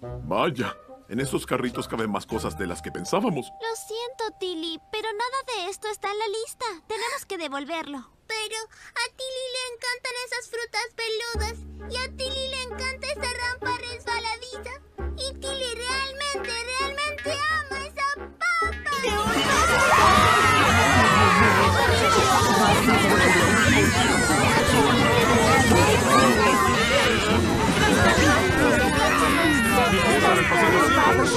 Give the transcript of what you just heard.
Vaya, en estos carritos caben más cosas de las que pensábamos. Lo siento, Tilly, pero nada de esto está en la lista. Tenemos que devolverlo. Pero Pero